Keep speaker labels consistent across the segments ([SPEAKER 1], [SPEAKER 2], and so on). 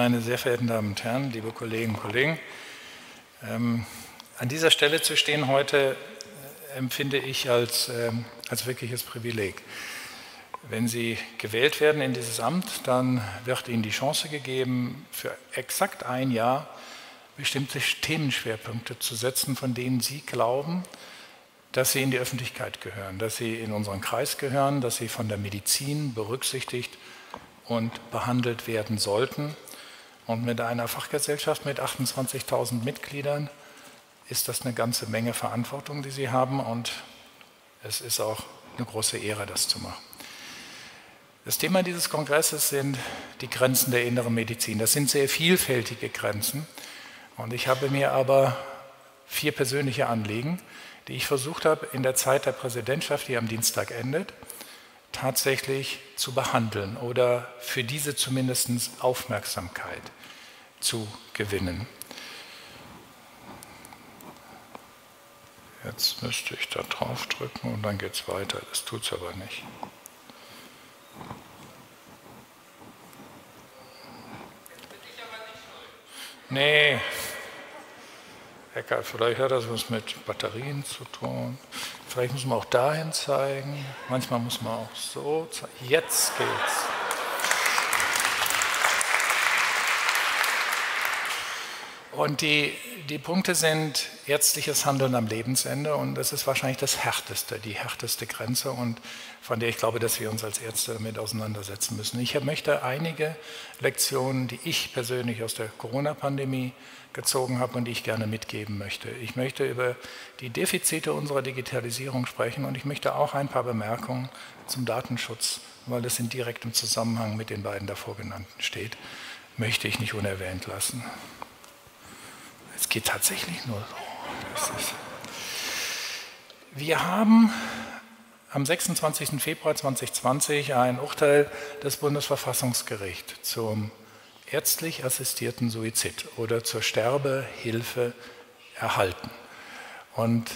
[SPEAKER 1] meine sehr verehrten Damen und Herren, liebe Kolleginnen und Kollegen, ähm, an dieser Stelle zu stehen heute äh, empfinde ich als, ähm, als wirkliches Privileg. Wenn Sie gewählt werden in dieses Amt, dann wird Ihnen die Chance gegeben, für exakt ein Jahr bestimmte Themenschwerpunkte zu setzen, von denen Sie glauben, dass sie in die Öffentlichkeit gehören, dass sie in unseren Kreis gehören, dass sie von der Medizin berücksichtigt und behandelt werden sollten. Und mit einer Fachgesellschaft mit 28.000 Mitgliedern ist das eine ganze Menge Verantwortung, die Sie haben. Und es ist auch eine große Ehre, das zu machen. Das Thema dieses Kongresses sind die Grenzen der inneren Medizin. Das sind sehr vielfältige Grenzen. Und ich habe mir aber vier persönliche Anliegen, die ich versucht habe, in der Zeit der Präsidentschaft, die am Dienstag endet, tatsächlich zu behandeln oder für diese zumindest Aufmerksamkeit zu gewinnen. Jetzt müsste ich da drauf drücken und dann geht es weiter. Das tut es aber nicht. Nee, Eckart, vielleicht hat das was mit Batterien zu tun. Vielleicht muss man auch dahin zeigen. Manchmal muss man auch so zeigen. Jetzt geht's. Und die, die Punkte sind ärztliches Handeln am Lebensende und das ist wahrscheinlich das Härteste, die härteste Grenze und von der ich glaube, dass wir uns als Ärzte damit auseinandersetzen müssen. Ich möchte einige Lektionen, die ich persönlich aus der Corona-Pandemie gezogen habe und die ich gerne mitgeben möchte. Ich möchte über die Defizite unserer Digitalisierung sprechen und ich möchte auch ein paar Bemerkungen zum Datenschutz, weil das in direktem Zusammenhang mit den beiden davor genannten steht, möchte ich nicht unerwähnt lassen. Geht tatsächlich nur so. Wir haben am 26. Februar 2020 ein Urteil des Bundesverfassungsgerichts zum ärztlich assistierten Suizid oder zur Sterbehilfe erhalten. Und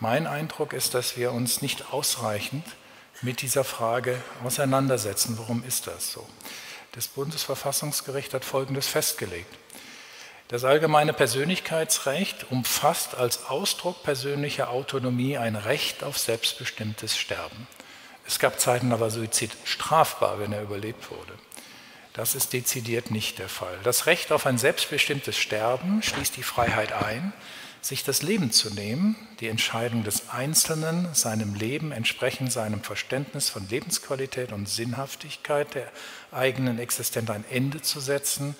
[SPEAKER 1] mein Eindruck ist, dass wir uns nicht ausreichend mit dieser Frage auseinandersetzen. Warum ist das so? Das Bundesverfassungsgericht hat Folgendes festgelegt. Das allgemeine Persönlichkeitsrecht umfasst als Ausdruck persönlicher Autonomie ein Recht auf selbstbestimmtes Sterben. Es gab Zeiten, da war Suizid strafbar, wenn er überlebt wurde. Das ist dezidiert nicht der Fall. Das Recht auf ein selbstbestimmtes Sterben schließt die Freiheit ein, sich das Leben zu nehmen, die Entscheidung des Einzelnen, seinem Leben entsprechend seinem Verständnis von Lebensqualität und Sinnhaftigkeit der eigenen Existenz ein Ende zu setzen,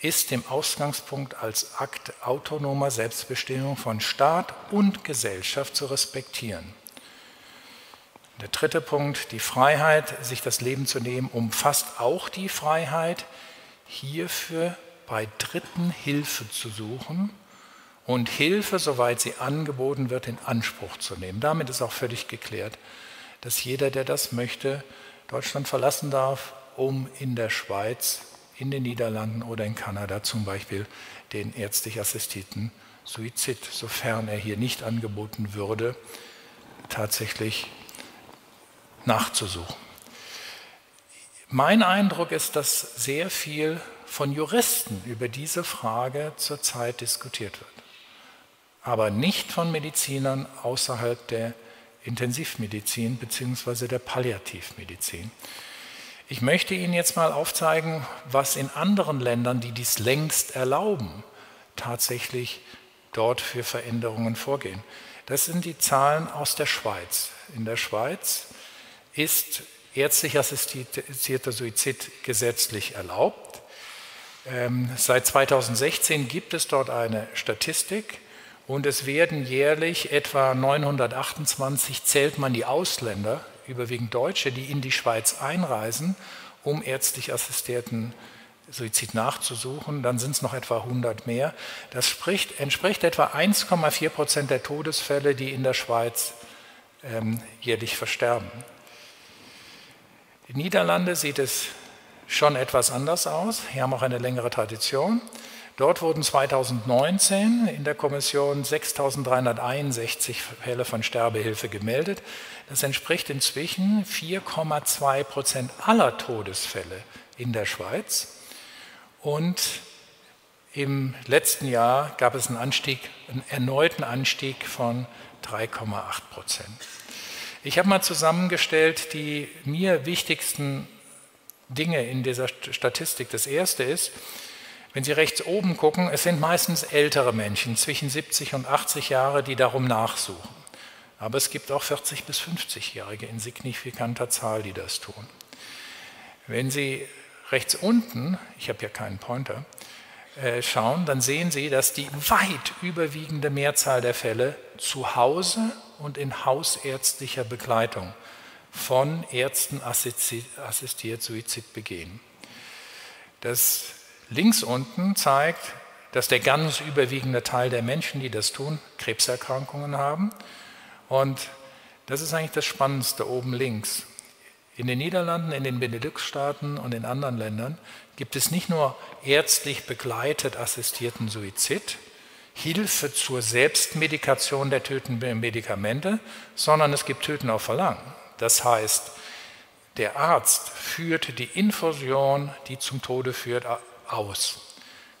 [SPEAKER 1] ist dem Ausgangspunkt als Akt autonomer Selbstbestimmung von Staat und Gesellschaft zu respektieren. Der dritte Punkt, die Freiheit, sich das Leben zu nehmen, umfasst auch die Freiheit, hierfür bei Dritten Hilfe zu suchen und Hilfe, soweit sie angeboten wird, in Anspruch zu nehmen. Damit ist auch völlig geklärt, dass jeder, der das möchte, Deutschland verlassen darf, um in der Schweiz in den Niederlanden oder in Kanada zum Beispiel den ärztlich assistierten Suizid, sofern er hier nicht angeboten würde, tatsächlich nachzusuchen. Mein Eindruck ist, dass sehr viel von Juristen über diese Frage zurzeit diskutiert wird, aber nicht von Medizinern außerhalb der Intensivmedizin bzw. der Palliativmedizin. Ich möchte Ihnen jetzt mal aufzeigen, was in anderen Ländern, die dies längst erlauben, tatsächlich dort für Veränderungen vorgehen. Das sind die Zahlen aus der Schweiz. In der Schweiz ist ärztlich assistierter Suizid gesetzlich erlaubt. Ähm, seit 2016 gibt es dort eine Statistik und es werden jährlich etwa 928, zählt man die Ausländer, überwiegend Deutsche, die in die Schweiz einreisen, um ärztlich assistierten Suizid nachzusuchen. Dann sind es noch etwa 100 mehr. Das spricht, entspricht etwa 1,4 Prozent der Todesfälle, die in der Schweiz ähm, jährlich versterben. In den Niederlanden sieht es schon etwas anders aus. Hier haben auch eine längere Tradition. Dort wurden 2019 in der Kommission 6.361 Fälle von Sterbehilfe gemeldet. Das entspricht inzwischen 4,2 Prozent aller Todesfälle in der Schweiz. und im letzten Jahr gab es einen Anstieg, einen erneuten Anstieg von 3,8 Prozent. Ich habe mal zusammengestellt die mir wichtigsten Dinge in dieser Statistik. Das erste ist, wenn Sie rechts oben gucken, es sind meistens ältere Menschen zwischen 70 und 80 Jahre, die darum nachsuchen. Aber es gibt auch 40 bis 50-Jährige in signifikanter Zahl, die das tun. Wenn Sie rechts unten, ich habe ja keinen Pointer, äh, schauen, dann sehen Sie, dass die weit überwiegende Mehrzahl der Fälle zu Hause und in hausärztlicher Begleitung von Ärzten assistiert Suizid begehen. Das links unten zeigt, dass der ganz überwiegende Teil der Menschen, die das tun, Krebserkrankungen haben. Und das ist eigentlich das Spannendste oben links. In den Niederlanden, in den Benelux-Staaten und in anderen Ländern gibt es nicht nur ärztlich begleitet assistierten Suizid, Hilfe zur Selbstmedikation der tötenden Medikamente, sondern es gibt Töten auf Verlangen. Das heißt, der Arzt führt die Infusion, die zum Tode führt, aus.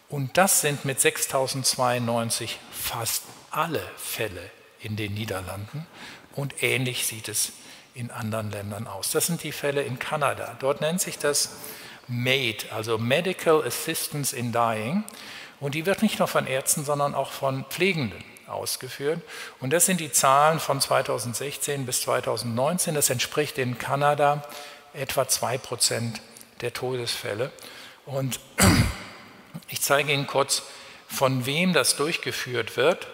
[SPEAKER 1] Und das sind mit 6092 fast alle Fälle in den Niederlanden und ähnlich sieht es in anderen Ländern aus. Das sind die Fälle in Kanada. Dort nennt sich das MAID, also Medical Assistance in Dying. Und die wird nicht nur von Ärzten, sondern auch von Pflegenden ausgeführt. Und das sind die Zahlen von 2016 bis 2019. Das entspricht in Kanada etwa 2 Prozent der Todesfälle. Und ich zeige Ihnen kurz, von wem das durchgeführt wird.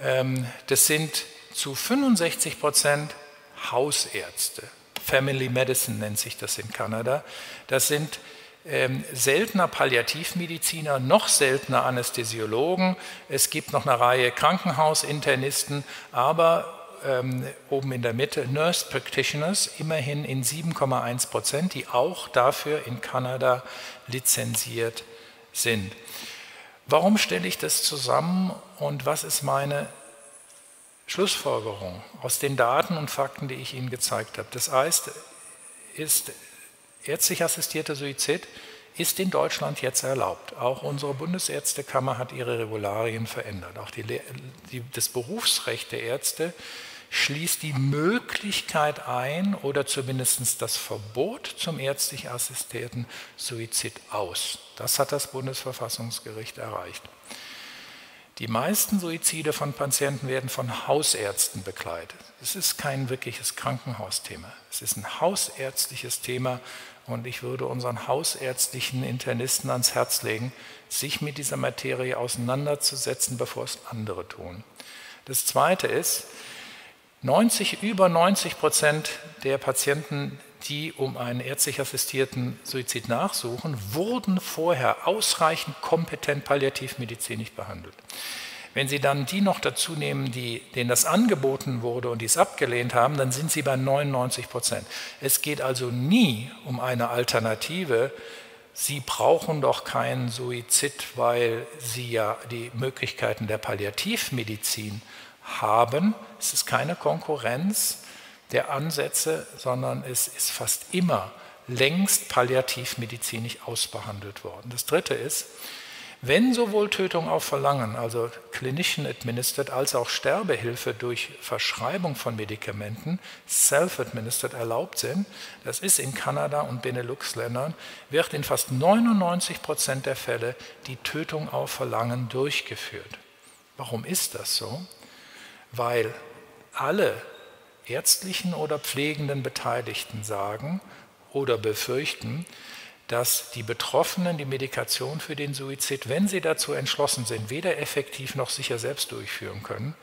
[SPEAKER 1] Ähm, das sind zu 65 Prozent Hausärzte. Family Medicine nennt sich das in Kanada. Das sind ähm, seltener Palliativmediziner, noch seltener Anästhesiologen. Es gibt noch eine Reihe Krankenhausinternisten, aber ähm, oben in der Mitte Nurse Practitioners, immerhin in 7,1 Prozent, die auch dafür in Kanada lizenziert sind. Warum stelle ich das zusammen und was ist meine Schlussfolgerung aus den Daten und Fakten, die ich Ihnen gezeigt habe. Das heißt, ist ärztlich assistierter Suizid ist in Deutschland jetzt erlaubt. Auch unsere Bundesärztekammer hat ihre Regularien verändert. Auch die, die, das Berufsrecht der Ärzte schließt die Möglichkeit ein oder zumindest das Verbot zum ärztlich assistierten Suizid aus. Das hat das Bundesverfassungsgericht erreicht. Die meisten Suizide von Patienten werden von Hausärzten begleitet. Es ist kein wirkliches Krankenhausthema. Es ist ein hausärztliches Thema und ich würde unseren hausärztlichen Internisten ans Herz legen, sich mit dieser Materie auseinanderzusetzen, bevor es andere tun. Das Zweite ist, 90, über 90 Prozent der Patienten, die um einen ärztlich assistierten Suizid nachsuchen, wurden vorher ausreichend kompetent palliativmedizinisch behandelt. Wenn Sie dann die noch dazu nehmen, die, denen das angeboten wurde und die es abgelehnt haben, dann sind Sie bei 99 Prozent. Es geht also nie um eine Alternative. Sie brauchen doch keinen Suizid, weil Sie ja die Möglichkeiten der Palliativmedizin haben. Es ist keine Konkurrenz der Ansätze, sondern es ist fast immer längst palliativmedizinisch ausbehandelt worden. Das Dritte ist, wenn sowohl Tötung auf Verlangen, also clinician administered, als auch Sterbehilfe durch Verschreibung von Medikamenten, self-administered erlaubt sind, das ist in Kanada und Benelux-Ländern, wird in fast 99 Prozent der Fälle die Tötung auf Verlangen durchgeführt. Warum ist das so? Weil alle ärztlichen oder pflegenden Beteiligten sagen oder befürchten, dass die Betroffenen die Medikation für den Suizid, wenn sie dazu entschlossen sind, weder effektiv noch sicher selbst durchführen können,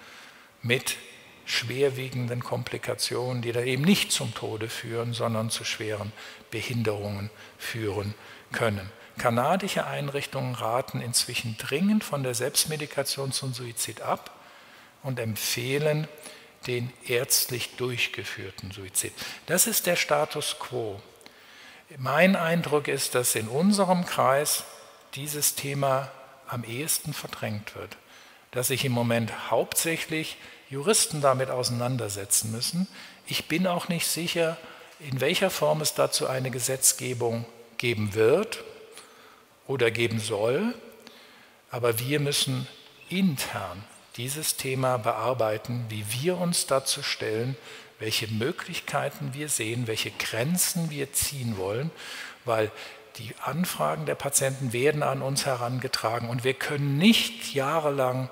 [SPEAKER 1] mit schwerwiegenden Komplikationen, die da eben nicht zum Tode führen, sondern zu schweren Behinderungen führen können. Kanadische Einrichtungen raten inzwischen dringend von der Selbstmedikation zum Suizid ab und empfehlen den ärztlich durchgeführten Suizid. Das ist der Status quo. Mein Eindruck ist, dass in unserem Kreis dieses Thema am ehesten verdrängt wird, dass sich im Moment hauptsächlich Juristen damit auseinandersetzen müssen. Ich bin auch nicht sicher, in welcher Form es dazu eine Gesetzgebung geben wird oder geben soll. Aber wir müssen intern dieses Thema bearbeiten, wie wir uns dazu stellen, welche Möglichkeiten wir sehen, welche Grenzen wir ziehen wollen, weil die Anfragen der Patienten werden an uns herangetragen und wir können nicht jahrelang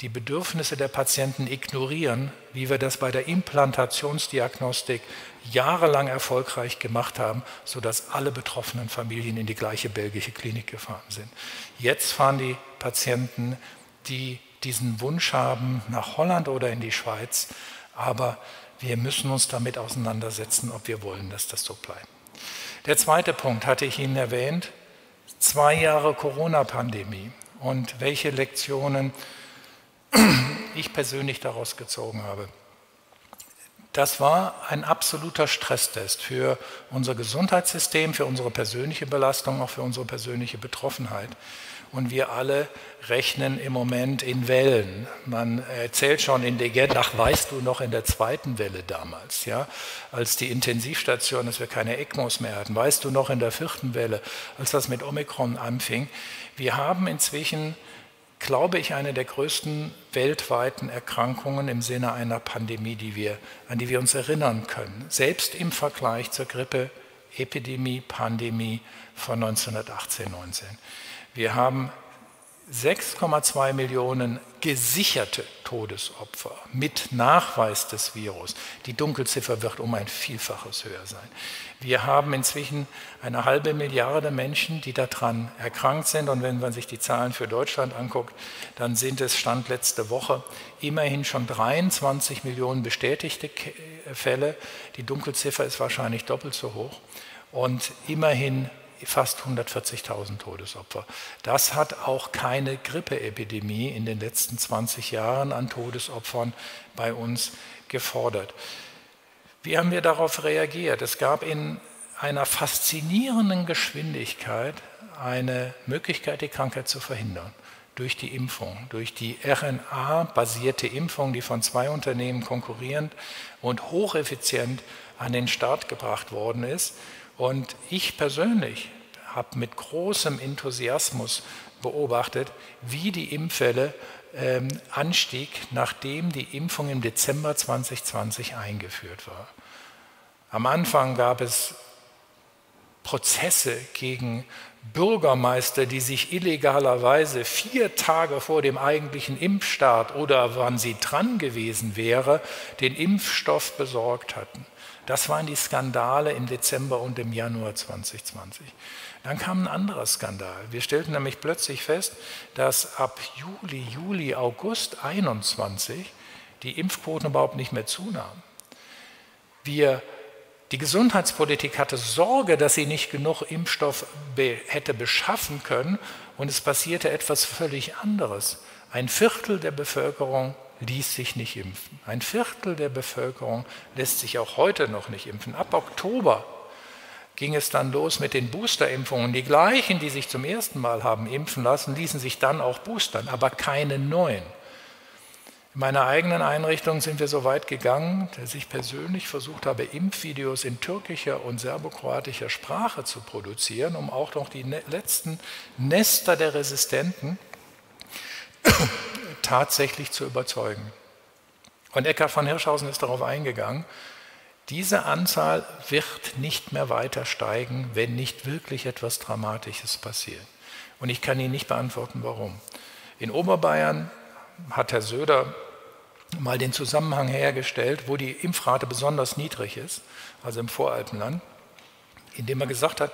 [SPEAKER 1] die Bedürfnisse der Patienten ignorieren, wie wir das bei der Implantationsdiagnostik jahrelang erfolgreich gemacht haben, sodass alle betroffenen Familien in die gleiche belgische Klinik gefahren sind. Jetzt fahren die Patienten, die diesen Wunsch haben, nach Holland oder in die Schweiz, aber wir müssen uns damit auseinandersetzen, ob wir wollen, dass das so bleibt. Der zweite Punkt hatte ich Ihnen erwähnt, zwei Jahre Corona-Pandemie und welche Lektionen ich persönlich daraus gezogen habe. Das war ein absoluter Stresstest für unser Gesundheitssystem, für unsere persönliche Belastung, auch für unsere persönliche Betroffenheit. Und wir alle rechnen im Moment in Wellen. Man erzählt schon in Degent, ach, weißt du noch in der zweiten Welle damals, ja, als die Intensivstation, dass wir keine ECMOs mehr hatten. Weißt du noch in der vierten Welle, als das mit Omikron anfing. Wir haben inzwischen glaube ich, eine der größten weltweiten Erkrankungen im Sinne einer Pandemie, die wir, an die wir uns erinnern können. Selbst im Vergleich zur Grippeepidemie, Pandemie von 1918, 19. Wir haben 6,2 Millionen gesicherte Todesopfer mit Nachweis des Virus. Die Dunkelziffer wird um ein Vielfaches höher sein. Wir haben inzwischen eine halbe Milliarde Menschen, die daran erkrankt sind. Und wenn man sich die Zahlen für Deutschland anguckt, dann sind es Stand letzte Woche immerhin schon 23 Millionen bestätigte Fälle. Die Dunkelziffer ist wahrscheinlich doppelt so hoch. Und immerhin fast 140.000 Todesopfer. Das hat auch keine Grippeepidemie in den letzten 20 Jahren an Todesopfern bei uns gefordert. Wie haben wir darauf reagiert? Es gab in einer faszinierenden Geschwindigkeit eine Möglichkeit, die Krankheit zu verhindern. Durch die Impfung, durch die RNA-basierte Impfung, die von zwei Unternehmen konkurrierend und hocheffizient an den Start gebracht worden ist. Und ich persönlich habe mit großem Enthusiasmus beobachtet, wie die Impfwelle ähm, anstieg, nachdem die Impfung im Dezember 2020 eingeführt war. Am Anfang gab es Prozesse gegen Bürgermeister, die sich illegalerweise vier Tage vor dem eigentlichen Impfstart oder wann sie dran gewesen wäre, den Impfstoff besorgt hatten. Das waren die Skandale im Dezember und im Januar 2020. Dann kam ein anderer Skandal. Wir stellten nämlich plötzlich fest, dass ab Juli, Juli, August 21 die Impfquoten überhaupt nicht mehr zunahmen. Wir, die Gesundheitspolitik hatte Sorge, dass sie nicht genug Impfstoff be, hätte beschaffen können und es passierte etwas völlig anderes. Ein Viertel der Bevölkerung ließ sich nicht impfen. Ein Viertel der Bevölkerung lässt sich auch heute noch nicht impfen. Ab Oktober ging es dann los mit den Boosterimpfungen. Die gleichen, die sich zum ersten Mal haben impfen lassen, ließen sich dann auch boostern, aber keine neuen. In meiner eigenen Einrichtung sind wir so weit gegangen, dass ich persönlich versucht habe, Impfvideos in türkischer und serbokroatischer Sprache zu produzieren, um auch noch die ne-, letzten Nester der Resistenten tatsächlich zu überzeugen. Und Eckhard von Hirschhausen ist darauf eingegangen, diese Anzahl wird nicht mehr weiter steigen, wenn nicht wirklich etwas Dramatisches passiert. Und ich kann Ihnen nicht beantworten, warum. In Oberbayern hat Herr Söder mal den Zusammenhang hergestellt, wo die Impfrate besonders niedrig ist, also im Voralpenland, indem er gesagt hat,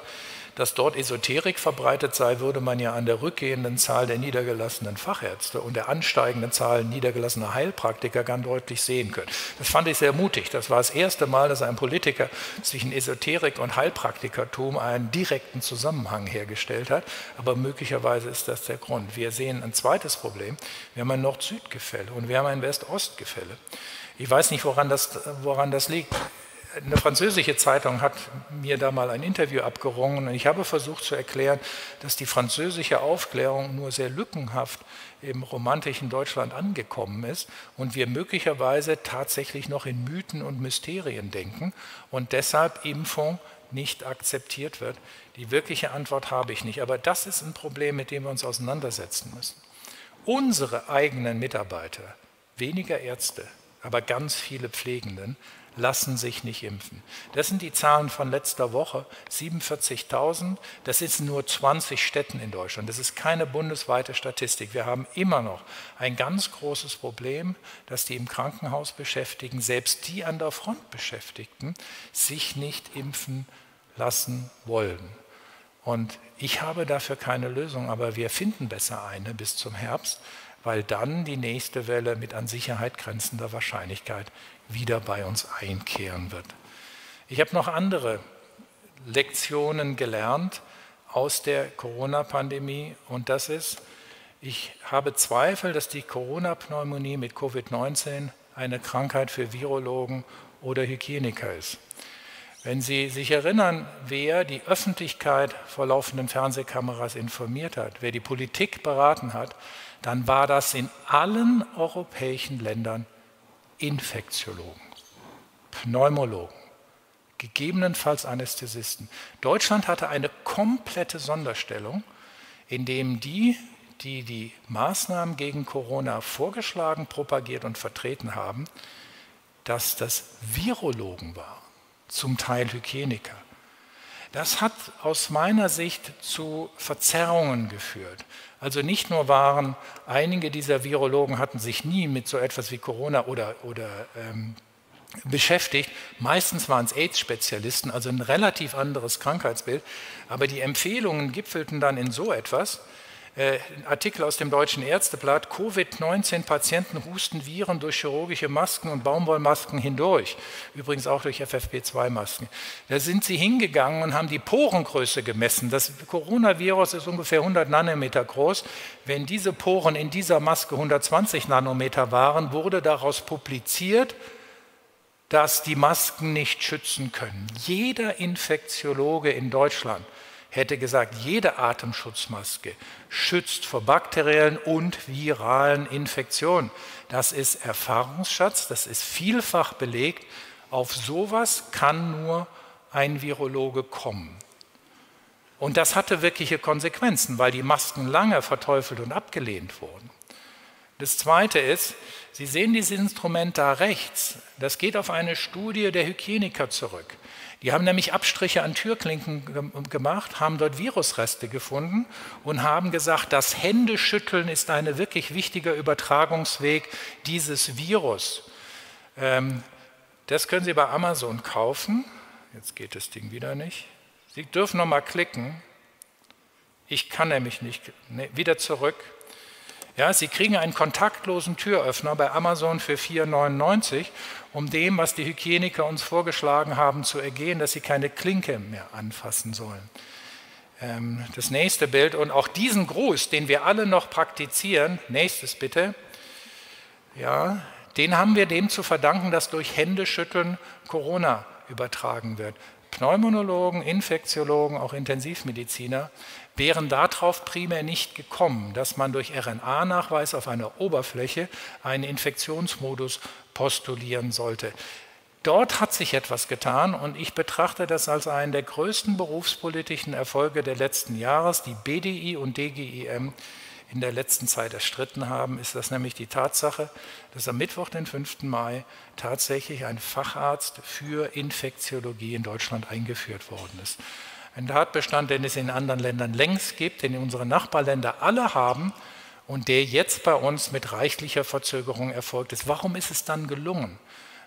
[SPEAKER 1] dass dort Esoterik verbreitet sei, würde man ja an der rückgehenden Zahl der niedergelassenen Fachärzte und der ansteigenden Zahl niedergelassener Heilpraktiker ganz deutlich sehen können. Das fand ich sehr mutig. Das war das erste Mal, dass ein Politiker zwischen Esoterik und Heilpraktikertum einen direkten Zusammenhang hergestellt hat. Aber möglicherweise ist das der Grund. Wir sehen ein zweites Problem. Wir haben ein Nord-Süd-Gefälle und wir haben ein West-Ost-Gefälle. Ich weiß nicht, woran das, woran das liegt eine französische Zeitung hat mir da mal ein Interview abgerungen und ich habe versucht zu erklären, dass die französische Aufklärung nur sehr lückenhaft im romantischen Deutschland angekommen ist und wir möglicherweise tatsächlich noch in Mythen und Mysterien denken und deshalb Impfung nicht akzeptiert wird. Die wirkliche Antwort habe ich nicht. Aber das ist ein Problem, mit dem wir uns auseinandersetzen müssen. Unsere eigenen Mitarbeiter, weniger Ärzte, aber ganz viele Pflegenden, lassen sich nicht impfen. Das sind die Zahlen von letzter Woche, 47.000. Das ist nur 20 Städten in Deutschland. Das ist keine bundesweite Statistik. Wir haben immer noch ein ganz großes Problem, dass die im Krankenhaus Beschäftigten, selbst die an der Front Beschäftigten, sich nicht impfen lassen wollen. Und ich habe dafür keine Lösung, aber wir finden besser eine bis zum Herbst, weil dann die nächste Welle mit an Sicherheit grenzender Wahrscheinlichkeit wieder bei uns einkehren wird. Ich habe noch andere Lektionen gelernt aus der Corona-Pandemie und das ist, ich habe Zweifel, dass die Corona-Pneumonie mit Covid-19 eine Krankheit für Virologen oder Hygieniker ist. Wenn Sie sich erinnern, wer die Öffentlichkeit vor laufenden Fernsehkameras informiert hat, wer die Politik beraten hat, dann war das in allen europäischen Ländern Infektiologen, Pneumologen, gegebenenfalls Anästhesisten. Deutschland hatte eine komplette Sonderstellung, in dem die, die die Maßnahmen gegen Corona vorgeschlagen, propagiert und vertreten haben, dass das Virologen waren, zum Teil Hygieniker. Das hat aus meiner Sicht zu Verzerrungen geführt. Also nicht nur waren einige dieser Virologen hatten sich nie mit so etwas wie Corona oder, oder ähm, beschäftigt. Meistens waren es AIDS-Spezialisten, also ein relativ anderes Krankheitsbild. Aber die Empfehlungen gipfelten dann in so etwas, ein Artikel aus dem Deutschen Ärzteblatt, Covid-19-Patienten husten Viren durch chirurgische Masken und Baumwollmasken hindurch, übrigens auch durch FFP2-Masken. Da sind sie hingegangen und haben die Porengröße gemessen. Das Coronavirus ist ungefähr 100 Nanometer groß. Wenn diese Poren in dieser Maske 120 Nanometer waren, wurde daraus publiziert, dass die Masken nicht schützen können. Jeder Infektiologe in Deutschland hätte gesagt, jede Atemschutzmaske schützt vor bakteriellen und viralen Infektionen. Das ist Erfahrungsschatz, das ist vielfach belegt. Auf sowas kann nur ein Virologe kommen. Und das hatte wirkliche Konsequenzen, weil die Masken lange verteufelt und abgelehnt wurden. Das Zweite ist, Sie sehen dieses Instrument da rechts. Das geht auf eine Studie der Hygieniker zurück. Die haben nämlich Abstriche an Türklinken gemacht, haben dort Virusreste gefunden und haben gesagt, das Händeschütteln ist ein wirklich wichtiger Übertragungsweg dieses Virus. Ähm, das können Sie bei Amazon kaufen. Jetzt geht das Ding wieder nicht. Sie dürfen noch mal klicken. Ich kann nämlich nicht. Nee, wieder zurück. Ja, Sie kriegen einen kontaktlosen Türöffner bei Amazon für 4,99, um dem, was die Hygieniker uns vorgeschlagen haben, zu ergehen, dass sie keine Klinke mehr anfassen sollen. Ähm, das nächste Bild und auch diesen Gruß, den wir alle noch praktizieren, nächstes bitte, ja, den haben wir dem zu verdanken, dass durch Händeschütteln Corona übertragen wird. Pneumonologen, Infektiologen, auch Intensivmediziner wären darauf primär nicht gekommen, dass man durch RNA-Nachweis auf einer Oberfläche einen Infektionsmodus postulieren sollte. Dort hat sich etwas getan und ich betrachte das als einen der größten berufspolitischen Erfolge der letzten Jahre, die BDI und DGIM in der letzten Zeit erstritten haben, ist das nämlich die Tatsache, dass am Mittwoch, den 5. Mai, tatsächlich ein Facharzt für Infektiologie in Deutschland eingeführt worden ist. Ein Tatbestand, den es in anderen Ländern längst gibt, den unsere Nachbarländer alle haben und der jetzt bei uns mit reichlicher Verzögerung erfolgt ist. Warum ist es dann gelungen?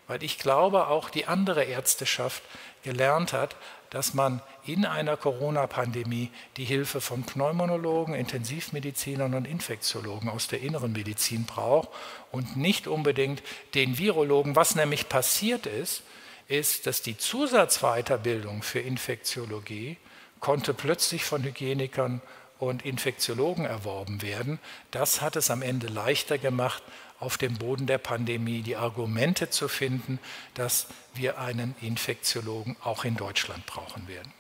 [SPEAKER 1] Weil ich glaube, auch die andere Ärzteschaft gelernt hat, dass man in einer Corona-Pandemie die Hilfe von Pneumonologen, Intensivmedizinern und Infektiologen aus der inneren Medizin braucht und nicht unbedingt den Virologen. Was nämlich passiert ist, ist, dass die Zusatzweiterbildung für Infektiologie konnte plötzlich von Hygienikern und Infektiologen erworben werden. Das hat es am Ende leichter gemacht, auf dem Boden der Pandemie die Argumente zu finden, dass wir einen Infektiologen auch in Deutschland brauchen werden.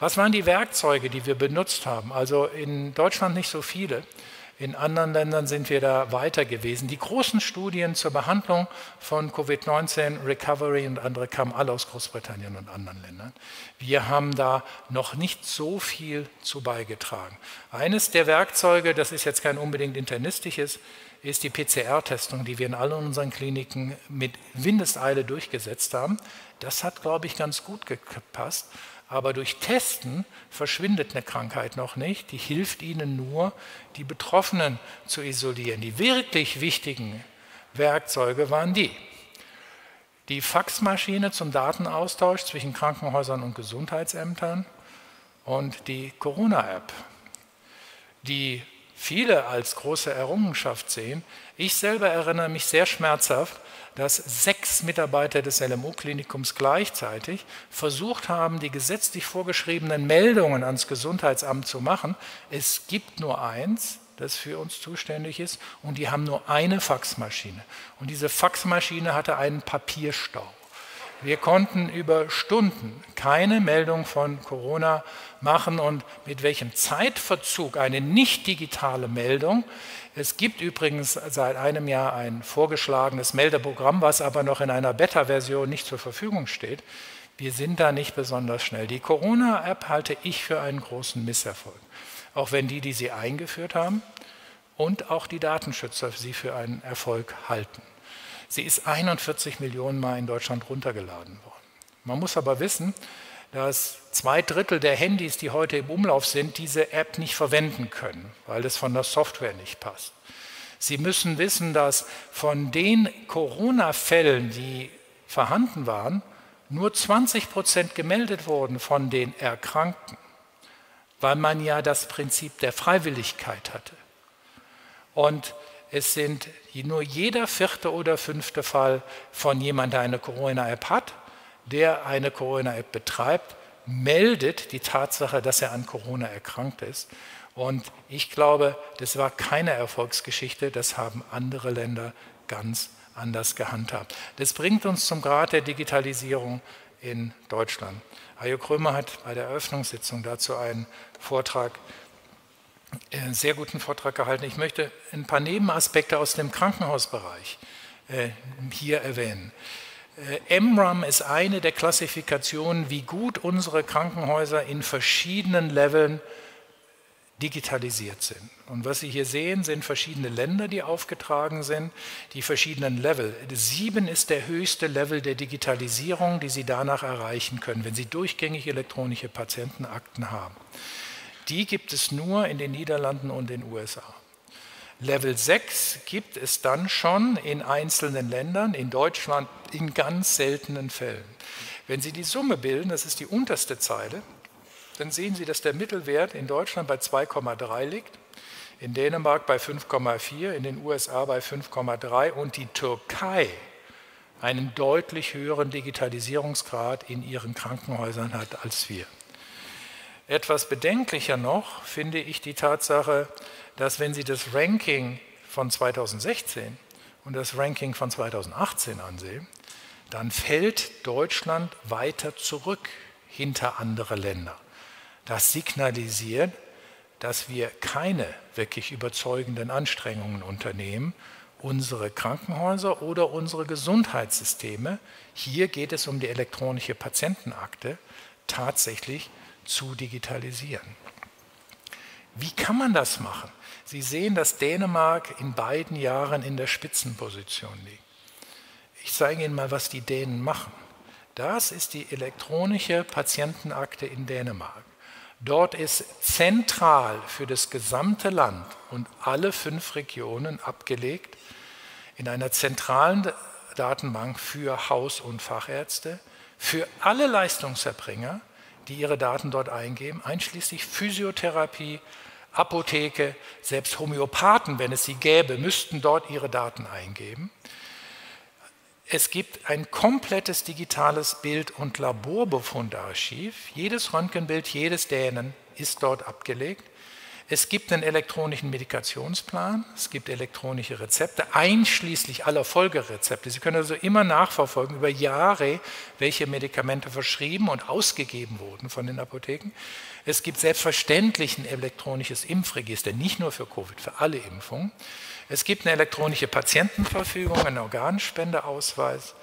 [SPEAKER 1] Was waren die Werkzeuge, die wir benutzt haben? Also in Deutschland nicht so viele. In anderen Ländern sind wir da weiter gewesen. Die großen Studien zur Behandlung von Covid-19, Recovery und andere kamen alle aus Großbritannien und anderen Ländern. Wir haben da noch nicht so viel zu beigetragen. Eines der Werkzeuge, das ist jetzt kein unbedingt internistisches, ist die PCR-Testung, die wir in allen unseren Kliniken mit Windeseile durchgesetzt haben. Das hat, glaube ich, ganz gut gepasst. Aber durch Testen verschwindet eine Krankheit noch nicht. Die hilft ihnen nur, die Betroffenen zu isolieren. Die wirklich wichtigen Werkzeuge waren die. Die Faxmaschine zum Datenaustausch zwischen Krankenhäusern und Gesundheitsämtern und die Corona-App, die viele als große Errungenschaft sehen. Ich selber erinnere mich sehr schmerzhaft dass sechs Mitarbeiter des LMU-Klinikums gleichzeitig versucht haben, die gesetzlich vorgeschriebenen Meldungen ans Gesundheitsamt zu machen. Es gibt nur eins, das für uns zuständig ist, und die haben nur eine Faxmaschine. Und diese Faxmaschine hatte einen Papierstau. Wir konnten über Stunden keine Meldung von Corona machen und mit welchem Zeitverzug eine nicht digitale Meldung es gibt übrigens seit einem Jahr ein vorgeschlagenes Meldeprogramm, was aber noch in einer Beta-Version nicht zur Verfügung steht. Wir sind da nicht besonders schnell. Die Corona-App halte ich für einen großen Misserfolg. Auch wenn die, die sie eingeführt haben und auch die Datenschützer sie für einen Erfolg halten. Sie ist 41 Millionen Mal in Deutschland runtergeladen worden. Man muss aber wissen, dass zwei Drittel der Handys, die heute im Umlauf sind, diese App nicht verwenden können, weil es von der Software nicht passt. Sie müssen wissen, dass von den Corona-Fällen, die vorhanden waren, nur 20 Prozent gemeldet wurden von den Erkrankten, weil man ja das Prinzip der Freiwilligkeit hatte. Und es sind nur jeder vierte oder fünfte Fall von jemandem, der eine Corona-App hat, der eine Corona-App betreibt, meldet die Tatsache, dass er an Corona erkrankt ist. Und ich glaube, das war keine Erfolgsgeschichte, das haben andere Länder ganz anders gehandhabt. Das bringt uns zum Grad der Digitalisierung in Deutschland. Hajo Krömer hat bei der Eröffnungssitzung dazu einen Vortrag, einen äh, sehr guten Vortrag gehalten. Ich möchte ein paar Nebenaspekte aus dem Krankenhausbereich äh, hier erwähnen. Äh, MRAM ist eine der Klassifikationen, wie gut unsere Krankenhäuser in verschiedenen Leveln digitalisiert sind. Und was Sie hier sehen, sind verschiedene Länder, die aufgetragen sind, die verschiedenen Level. Sieben ist der höchste Level der Digitalisierung, die Sie danach erreichen können, wenn Sie durchgängig elektronische Patientenakten haben. Die gibt es nur in den Niederlanden und den USA. Level 6 gibt es dann schon in einzelnen Ländern, in Deutschland in ganz seltenen Fällen. Wenn Sie die Summe bilden, das ist die unterste Zeile, dann sehen Sie, dass der Mittelwert in Deutschland bei 2,3 liegt, in Dänemark bei 5,4, in den USA bei 5,3 und die Türkei einen deutlich höheren Digitalisierungsgrad in ihren Krankenhäusern hat als wir. Etwas bedenklicher noch finde ich die Tatsache, dass wenn Sie das Ranking von 2016 und das Ranking von 2018 ansehen, dann fällt Deutschland weiter zurück hinter andere Länder. Das signalisiert, dass wir keine wirklich überzeugenden Anstrengungen unternehmen, unsere Krankenhäuser oder unsere Gesundheitssysteme, hier geht es um die elektronische Patientenakte, tatsächlich zu digitalisieren. Wie kann man das machen? Sie sehen, dass Dänemark in beiden Jahren in der Spitzenposition liegt. Ich zeige Ihnen mal, was die Dänen machen. Das ist die elektronische Patientenakte in Dänemark. Dort ist zentral für das gesamte Land und alle fünf Regionen abgelegt in einer zentralen Datenbank für Haus- und Fachärzte, für alle Leistungserbringer, die ihre Daten dort eingeben, einschließlich Physiotherapie, Apotheke, selbst Homöopathen, wenn es sie gäbe, müssten dort ihre Daten eingeben. Es gibt ein komplettes digitales Bild- und Laborbefundarchiv. Jedes Röntgenbild jedes Dänen ist dort abgelegt. Es gibt einen elektronischen Medikationsplan, es gibt elektronische Rezepte, einschließlich aller Folgerezepte. Sie können also immer nachverfolgen über Jahre, welche Medikamente verschrieben und ausgegeben wurden von den Apotheken. Es gibt selbstverständlich ein elektronisches Impfregister, nicht nur für Covid, für alle Impfungen. Es gibt eine elektronische Patientenverfügung, einen Organspendeausweis.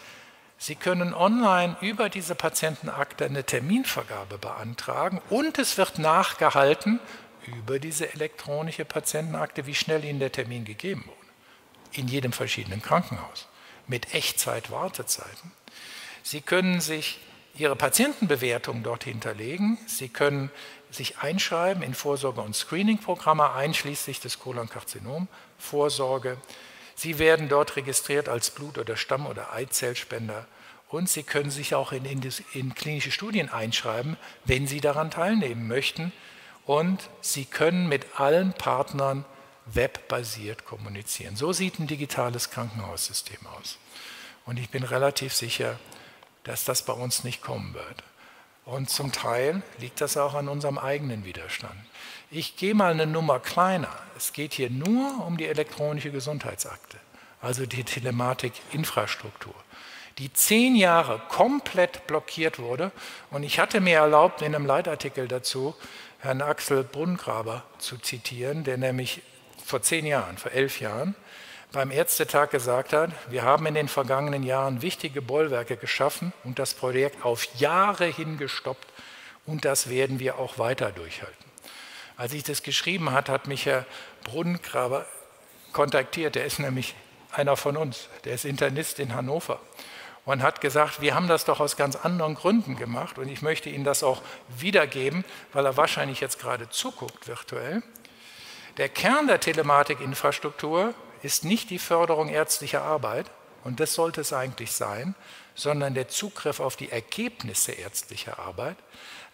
[SPEAKER 1] Sie können online über diese Patientenakte eine Terminvergabe beantragen und es wird nachgehalten, über diese elektronische Patientenakte, wie schnell Ihnen der Termin gegeben wurde. In jedem verschiedenen Krankenhaus. Mit Echtzeit-Wartezeiten. Sie können sich Ihre Patientenbewertung dort hinterlegen. Sie können sich einschreiben in Vorsorge- und Screening-Programme, einschließlich des Kolonkarzinom-Vorsorge. Sie werden dort registriert als Blut- oder Stamm- oder Eizellspender. Und Sie können sich auch in, in, in klinische Studien einschreiben, wenn Sie daran teilnehmen möchten und Sie können mit allen Partnern webbasiert kommunizieren. So sieht ein digitales Krankenhaussystem aus. Und ich bin relativ sicher, dass das bei uns nicht kommen wird. Und zum Teil liegt das auch an unserem eigenen Widerstand. Ich gehe mal eine Nummer kleiner. Es geht hier nur um die elektronische Gesundheitsakte, also die Telematikinfrastruktur, die zehn Jahre komplett blockiert wurde. Und ich hatte mir erlaubt, in einem Leitartikel dazu Herrn Axel Brunngraber zu zitieren, der nämlich vor zehn Jahren, vor elf Jahren beim Ärztetag gesagt hat, wir haben in den vergangenen Jahren wichtige Bollwerke geschaffen und das Projekt auf Jahre hin gestoppt und das werden wir auch weiter durchhalten. Als ich das geschrieben hat, hat mich Herr Brunngraber kontaktiert, der ist nämlich einer von uns, der ist Internist in Hannover und hat gesagt, wir haben das doch aus ganz anderen Gründen gemacht und ich möchte Ihnen das auch wiedergeben, weil er wahrscheinlich jetzt gerade zuguckt virtuell. Der Kern der Telematikinfrastruktur ist nicht die Förderung ärztlicher Arbeit, und das sollte es eigentlich sein, sondern der Zugriff auf die Ergebnisse ärztlicher Arbeit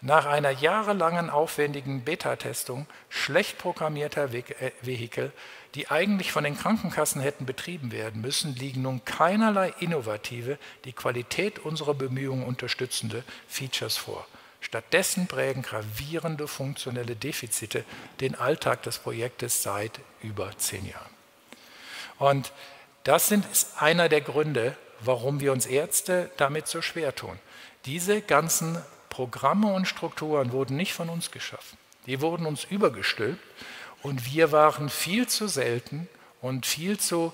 [SPEAKER 1] nach einer jahrelangen aufwendigen Beta-Testung schlecht programmierter äh, Vehikel die eigentlich von den Krankenkassen hätten betrieben werden müssen, liegen nun keinerlei innovative, die Qualität unserer Bemühungen unterstützende Features vor. Stattdessen prägen gravierende funktionelle Defizite den Alltag des Projektes seit über zehn Jahren. Und das sind, ist einer der Gründe, warum wir uns Ärzte damit so schwer tun. Diese ganzen Programme und Strukturen wurden nicht von uns geschaffen. Die wurden uns übergestülpt und wir waren viel zu selten und viel zu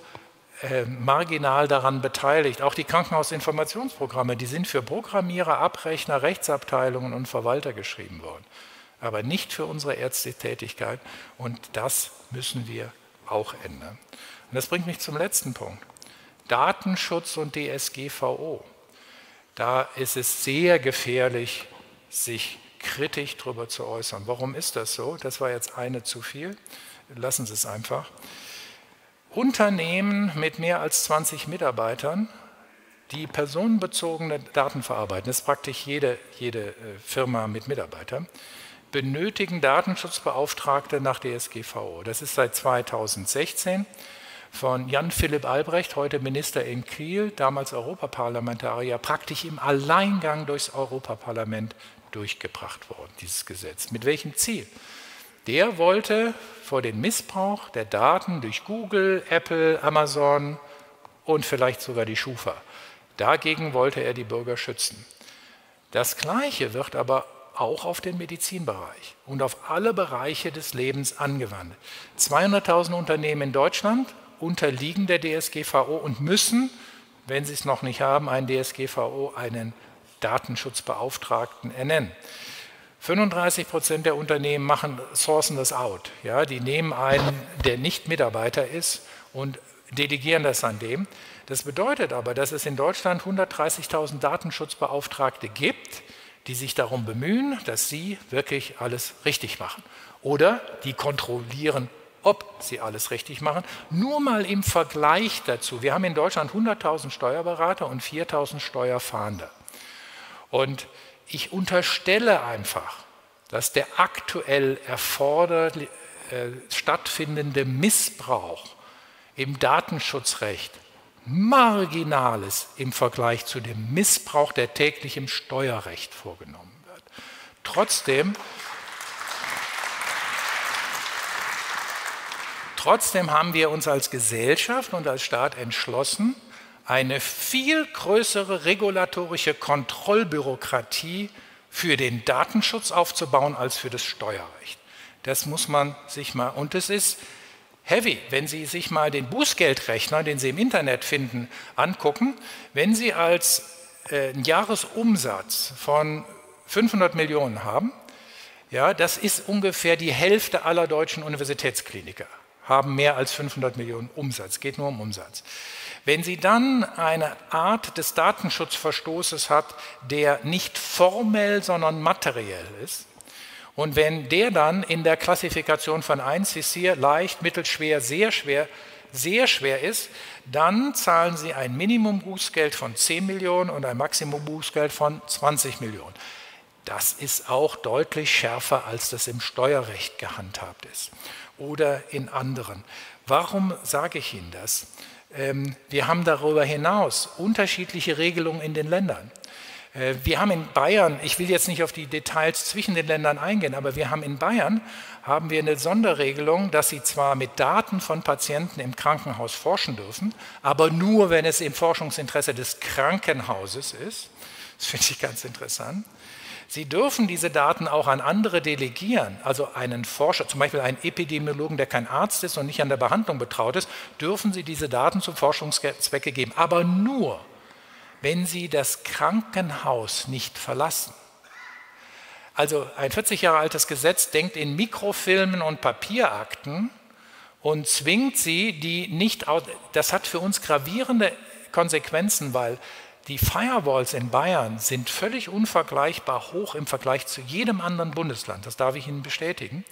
[SPEAKER 1] äh, marginal daran beteiligt. Auch die Krankenhausinformationsprogramme, die sind für Programmierer, Abrechner, Rechtsabteilungen und Verwalter geschrieben worden, aber nicht für unsere Ärztetätigkeit. Und das müssen wir auch ändern. Und das bringt mich zum letzten Punkt. Datenschutz und DSGVO. Da ist es sehr gefährlich, sich kritisch darüber zu äußern. Warum ist das so? Das war jetzt eine zu viel. Lassen Sie es einfach. Unternehmen mit mehr als 20 Mitarbeitern, die personenbezogene Daten verarbeiten, das ist praktisch jede, jede äh, Firma mit Mitarbeitern, benötigen Datenschutzbeauftragte nach DSGVO. Das ist seit 2016 von Jan Philipp Albrecht, heute Minister in Kiel, damals Europaparlamentarier, praktisch im Alleingang durchs Europaparlament durchgebracht worden, dieses Gesetz. Mit welchem Ziel? Der wollte vor dem Missbrauch der Daten durch Google, Apple, Amazon und vielleicht sogar die Schufa. Dagegen wollte er die Bürger schützen. Das Gleiche wird aber auch auf den Medizinbereich und auf alle Bereiche des Lebens angewandt. 200.000 Unternehmen in Deutschland unterliegen der DSGVO und müssen, wenn sie es noch nicht haben, einen DSGVO, einen Datenschutzbeauftragten ernennen. 35 Prozent der Unternehmen machen, sourcen das out. Ja, die nehmen einen, der nicht Mitarbeiter ist und delegieren das an dem. Das bedeutet aber, dass es in Deutschland 130.000 Datenschutzbeauftragte gibt, die sich darum bemühen, dass sie wirklich alles richtig machen. Oder die kontrollieren, ob sie alles richtig machen. Nur mal im Vergleich dazu. Wir haben in Deutschland 100.000 Steuerberater und 4.000 Steuerfahnder. Und ich unterstelle einfach, dass der aktuell erforderlich äh, stattfindende Missbrauch im Datenschutzrecht marginales im Vergleich zu dem Missbrauch, der täglich im Steuerrecht vorgenommen wird. Trotzdem Trotzdem haben wir uns als Gesellschaft und als Staat entschlossen, eine viel größere regulatorische Kontrollbürokratie für den Datenschutz aufzubauen als für das Steuerrecht. Das muss man sich mal, und es ist heavy, wenn Sie sich mal den Bußgeldrechner, den Sie im Internet finden, angucken. Wenn Sie als äh, einen Jahresumsatz von 500 Millionen haben, ja, das ist ungefähr die Hälfte aller deutschen Universitätskliniker, haben mehr als 500 Millionen Umsatz, geht nur um Umsatz. Wenn sie dann eine Art des Datenschutzverstoßes hat, der nicht formell, sondern materiell ist, und wenn der dann in der Klassifikation von 1 ist hier leicht, mittelschwer, sehr schwer, sehr schwer ist, dann zahlen Sie ein Minimum-Bußgeld von 10 Millionen und ein Maximum-Bußgeld von 20 Millionen. Das ist auch deutlich schärfer, als das im Steuerrecht gehandhabt ist oder in anderen. Warum sage ich Ihnen das? Ähm, wir haben darüber hinaus unterschiedliche Regelungen in den Ländern. Äh, wir haben in Bayern, ich will jetzt nicht auf die Details zwischen den Ländern eingehen, aber wir haben in Bayern haben wir eine Sonderregelung, dass sie zwar mit Daten von Patienten im Krankenhaus forschen dürfen, aber nur, wenn es im Forschungsinteresse des Krankenhauses ist. Das finde ich ganz interessant. Sie dürfen diese Daten auch an andere delegieren, also einen Forscher, zum Beispiel einen Epidemiologen, der kein Arzt ist und nicht an der Behandlung betraut ist, dürfen Sie diese Daten zum Forschungszwecke geben, aber nur, wenn Sie das Krankenhaus nicht verlassen. Also ein 40 Jahre altes Gesetz denkt in Mikrofilmen und Papierakten und zwingt sie, die nicht, das hat für uns gravierende Konsequenzen, weil die Firewalls in Bayern sind völlig unvergleichbar hoch im Vergleich zu jedem anderen Bundesland. Das darf ich Ihnen bestätigen.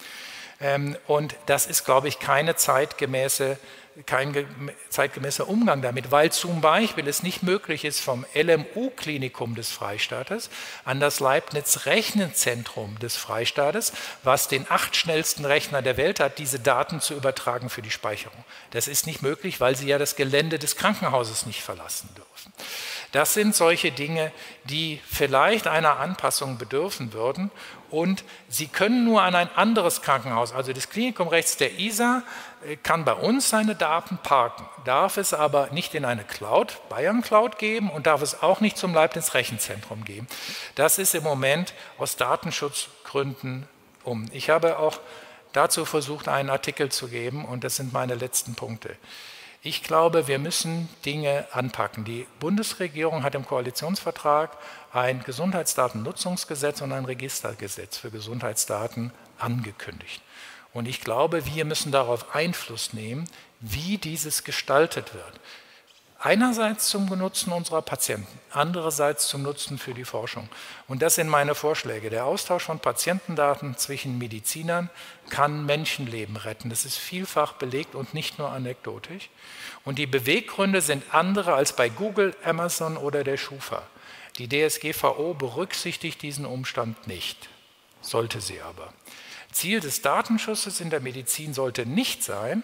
[SPEAKER 1] Ähm, und das ist, glaube ich, keine zeitgemäße, kein zeitgemäßer Umgang damit, weil zum Beispiel es nicht möglich ist, vom LMU-Klinikum des Freistaates an das Leibniz-Rechenzentrum des Freistaates, was den acht schnellsten Rechner der Welt hat, diese Daten zu übertragen für die Speicherung. Das ist nicht möglich, weil sie ja das Gelände des Krankenhauses nicht verlassen dürfen. Das sind solche Dinge, die vielleicht einer Anpassung bedürfen würden. Und sie können nur an ein anderes Krankenhaus, also das Klinikum rechts der ISA, kann bei uns seine Daten parken, darf es aber nicht in eine Cloud, Bayern Cloud geben und darf es auch nicht zum Leibniz Rechenzentrum geben. Das ist im Moment aus Datenschutzgründen um. Ich habe auch dazu versucht, einen Artikel zu geben und das sind meine letzten Punkte. Ich glaube, wir müssen Dinge anpacken. Die Bundesregierung hat im Koalitionsvertrag ein Gesundheitsdatennutzungsgesetz und ein Registergesetz für Gesundheitsdaten angekündigt. Und ich glaube, wir müssen darauf Einfluss nehmen, wie dieses gestaltet wird. Einerseits zum Nutzen unserer Patienten, andererseits zum Nutzen für die Forschung. Und das sind meine Vorschläge. Der Austausch von Patientendaten zwischen Medizinern kann Menschenleben retten. Das ist vielfach belegt und nicht nur anekdotisch. Und die Beweggründe sind andere als bei Google, Amazon oder der Schufa. Die DSGVO berücksichtigt diesen Umstand nicht, sollte sie aber. Ziel des Datenschutzes in der Medizin sollte nicht sein,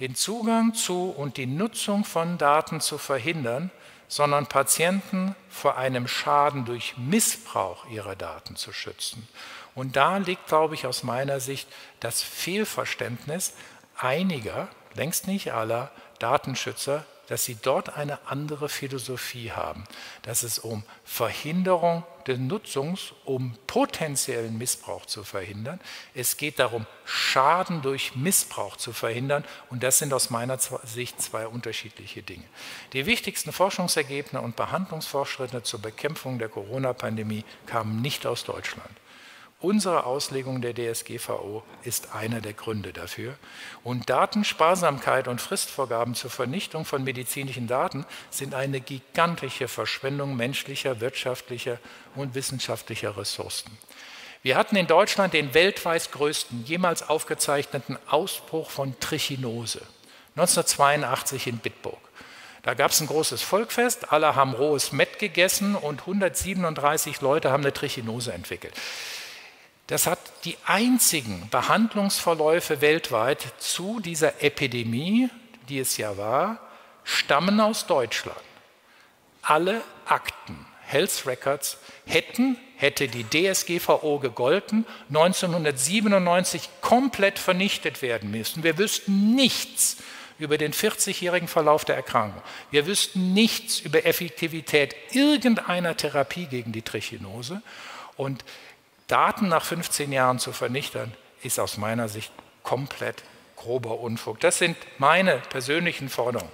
[SPEAKER 1] den Zugang zu und die Nutzung von Daten zu verhindern, sondern Patienten vor einem Schaden durch Missbrauch ihrer Daten zu schützen. Und da liegt, glaube ich, aus meiner Sicht das Fehlverständnis einiger, längst nicht aller Datenschützer, dass sie dort eine andere Philosophie haben, dass es um Verhinderung des Nutzungs, um potenziellen Missbrauch zu verhindern. Es geht darum, Schaden durch Missbrauch zu verhindern und das sind aus meiner Sicht zwei unterschiedliche Dinge. Die wichtigsten Forschungsergebnisse und Behandlungsfortschritte zur Bekämpfung der Corona-Pandemie kamen nicht aus Deutschland. Unsere Auslegung der DSGVO ist einer der Gründe dafür. Und Datensparsamkeit und Fristvorgaben zur Vernichtung von medizinischen Daten sind eine gigantische Verschwendung menschlicher, wirtschaftlicher und wissenschaftlicher Ressourcen. Wir hatten in Deutschland den weltweit größten jemals aufgezeichneten Ausbruch von Trichinose 1982 in Bitburg. Da gab es ein großes Volkfest, alle haben rohes Mett gegessen und 137 Leute haben eine Trichinose entwickelt. Das hat die einzigen Behandlungsverläufe weltweit zu dieser Epidemie, die es ja war, stammen aus Deutschland. Alle Akten Health Records hätten, hätte die DSGVO gegolten, 1997 komplett vernichtet werden müssen. Wir wüssten nichts über den 40-jährigen Verlauf der Erkrankung. Wir wüssten nichts über Effektivität irgendeiner Therapie gegen die Trichinose. Und Daten nach 15 Jahren zu vernichten, ist aus meiner Sicht komplett grober Unfug. Das sind meine persönlichen Forderungen.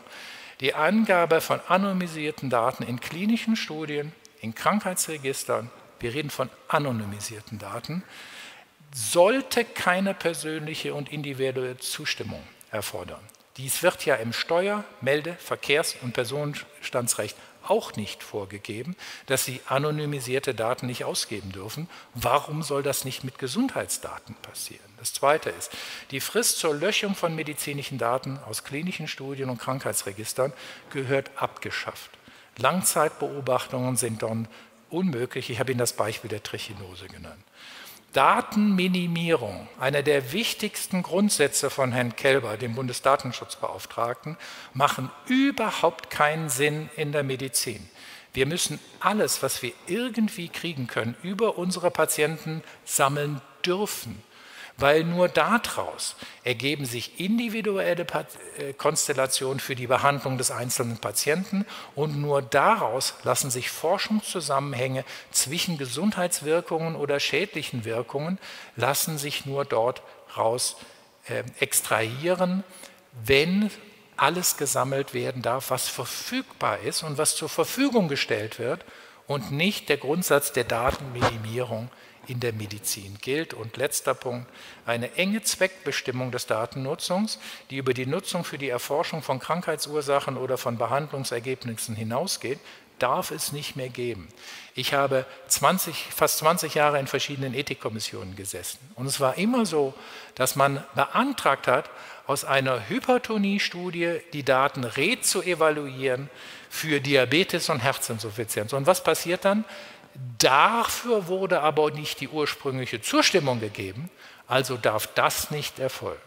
[SPEAKER 1] Die Angabe von anonymisierten Daten in klinischen Studien, in Krankheitsregistern, wir reden von anonymisierten Daten, sollte keine persönliche und individuelle Zustimmung erfordern. Dies wird ja im Steuer-, Melde-, Verkehrs- und Personenstandsrecht auch nicht vorgegeben, dass Sie anonymisierte Daten nicht ausgeben dürfen. Warum soll das nicht mit Gesundheitsdaten passieren? Das Zweite ist, die Frist zur Löschung von medizinischen Daten aus klinischen Studien und Krankheitsregistern gehört abgeschafft. Langzeitbeobachtungen sind dann unmöglich. Ich habe Ihnen das Beispiel der Trichinose genannt. Datenminimierung, einer der wichtigsten Grundsätze von Herrn Kelber, dem Bundesdatenschutzbeauftragten, machen überhaupt keinen Sinn in der Medizin. Wir müssen alles, was wir irgendwie kriegen können, über unsere Patienten sammeln dürfen weil nur daraus ergeben sich individuelle äh, Konstellationen für die Behandlung des einzelnen Patienten. Und nur daraus lassen sich Forschungszusammenhänge zwischen Gesundheitswirkungen oder schädlichen Wirkungen, lassen sich nur dort raus äh, extrahieren, wenn alles gesammelt werden darf, was verfügbar ist und was zur Verfügung gestellt wird und nicht der Grundsatz der Datenminimierung in der Medizin gilt. Und letzter Punkt, eine enge Zweckbestimmung des Datennutzungs, die über die Nutzung für die Erforschung von Krankheitsursachen oder von Behandlungsergebnissen hinausgeht, darf es nicht mehr geben. Ich habe 20, fast 20 Jahre in verschiedenen Ethikkommissionen gesessen. Und es war immer so, dass man beantragt hat, aus einer Hypertonie-Studie die Daten re zu evaluieren für Diabetes und Herzinsuffizienz. Und was passiert dann? Dafür wurde aber nicht die ursprüngliche Zustimmung gegeben, also darf das nicht erfolgen.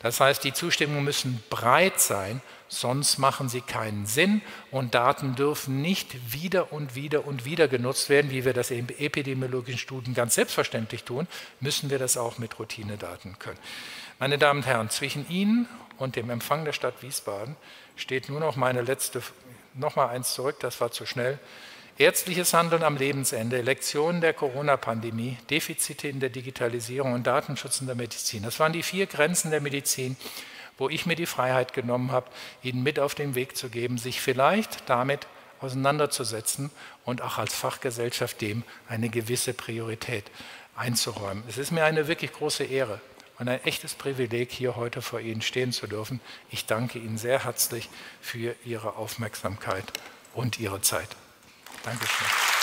[SPEAKER 1] Das heißt, die Zustimmungen müssen breit sein, sonst machen sie keinen Sinn und Daten dürfen nicht wieder und wieder und wieder genutzt werden, wie wir das in epidemiologischen Studien ganz selbstverständlich tun, müssen wir das auch mit Routinedaten können. Meine Damen und Herren, zwischen Ihnen und dem Empfang der Stadt Wiesbaden steht nur noch meine letzte, noch mal eins zurück, das war zu schnell. Ärztliches Handeln am Lebensende, Lektionen der Corona-Pandemie, Defizite in der Digitalisierung und Datenschutz in der Medizin. Das waren die vier Grenzen der Medizin, wo ich mir die Freiheit genommen habe, Ihnen mit auf den Weg zu geben, sich vielleicht damit auseinanderzusetzen und auch als Fachgesellschaft dem eine gewisse Priorität einzuräumen. Es ist mir eine wirklich große Ehre und ein echtes Privileg, hier heute vor Ihnen stehen zu dürfen. Ich danke Ihnen sehr herzlich für Ihre Aufmerksamkeit und Ihre Zeit. Dankeschön.